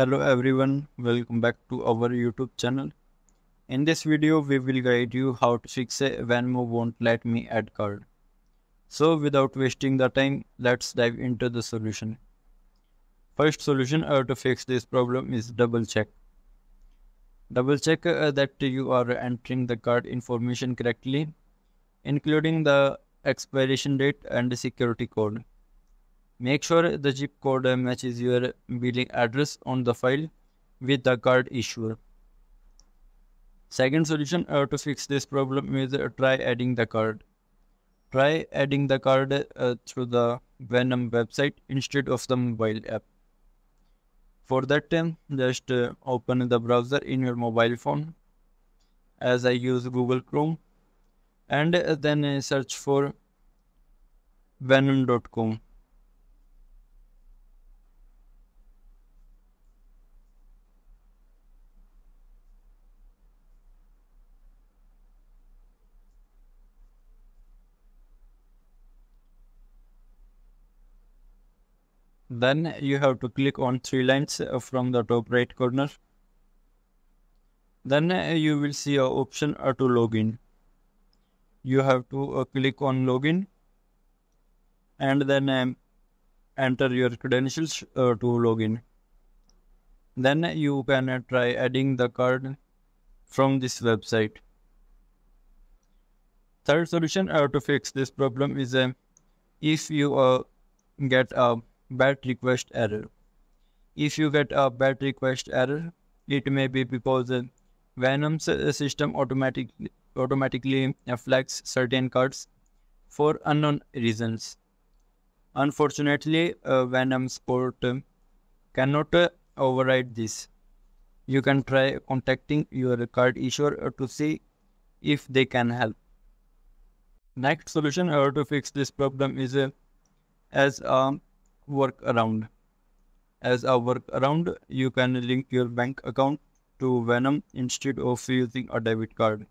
Hello everyone, welcome back to our YouTube channel. In this video, we will guide you how to fix a Venmo won't let me add card. So without wasting the time, let's dive into the solution. First solution how to fix this problem is double check. Double check uh, that you are entering the card information correctly, including the expiration date and the security code. Make sure the zip code matches your billing address on the file with the card issuer. Second solution uh, to fix this problem is uh, try adding the card. Try adding the card uh, through the Venmo website instead of the mobile app. For that time, just uh, open the browser in your mobile phone as I use Google Chrome and uh, then uh, search for venmo.com Then you have to click on three lines uh, from the top right corner. Then uh, you will see a option uh, to login. You have to click on login and then um, enter your credentials to login. Then you can try adding the card from this website. Third solution to fix this problem is if you get a Bad request error. If you get a Bad request error, it may be because uh, Venmo's system automatically automatically flags certain cards for unknown reasons. Unfortunately, uh, Venmo support uh, cannot override this. You can try contacting your card issuer to see if they can help. Next solution how to fix this problem is uh, as a workaround. As a workaround, you can link your bank account to Venmo instead of using a debit card.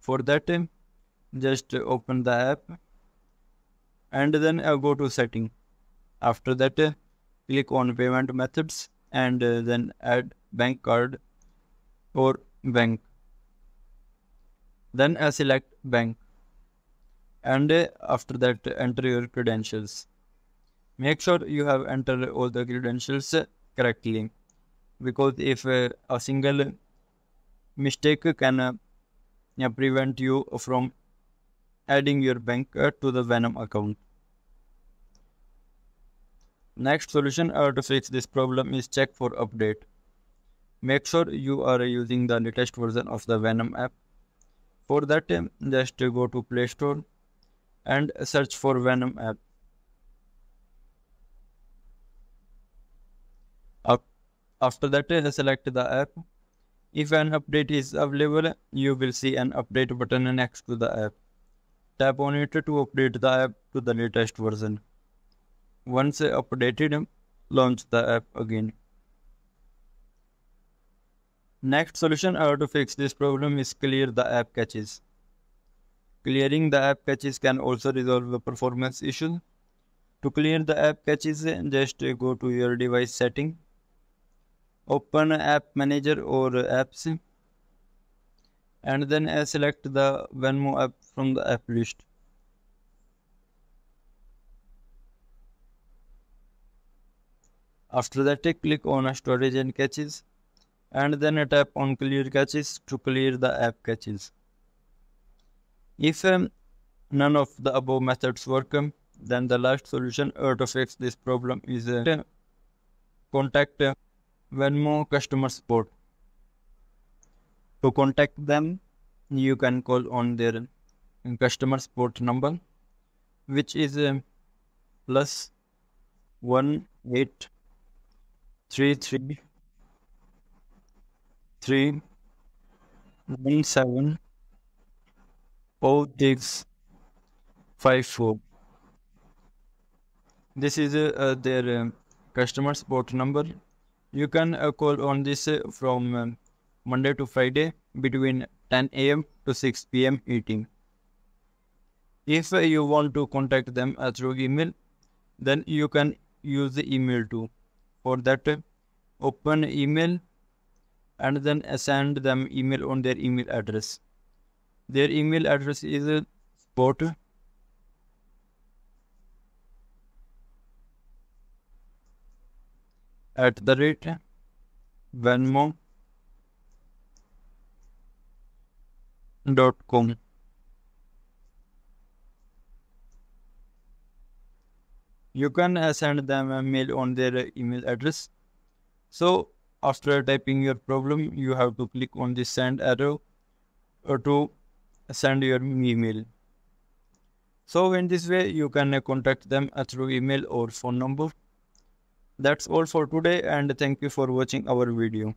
For that, just open the app and then uh, go to setting. After that, click on payment methods and uh, then add bank card or bank. Then uh, select bank and after that enter your credentials make sure you have entered all the credentials correctly. Because if uh, a single mistake can uh, prevent you from adding your bank uh, to the Venmo account. Next solution uh, to fix this problem is check for update. Make sure you are using the latest version of the Venmo app. For that just go to play store and search for Venmo app After that, select the app. If an update is available, you will see an update button next to the app. Tap on it to update the app to the latest version. Once updated, launch the app again. Next solution how to fix this problem is clear the app caches. Clearing the app caches can also resolve the performance issue. To clear the app caches, just go to your device setting open app manager or apps and then I select the Venmo app from the app list. After that I click on storage and caches and then I tap on clear caches to clear the app caches. If um, none of the above methods work, um, then the last solution to fix this problem is uh, contact uh, Venmo customer support. To contact them, you can call on their customer support number, which is uh, plus one eight three three three one seven four six five four. This is uh, their uh, customer support number you can uh, call on this uh, from uh, Monday to Friday between 10 a.m. to 6 p.m. eating. If you want to contact them through email, then you can use the email too. For that, open email and then send them email on their email address their email address is support at the rate venmo dot com. You can uh, send them a mail on their email address. So after typing your problem you have to click on the send arrow or to send your email. So in this way you can uh, contact them through email or phone number that's all for today and thank you for watching our video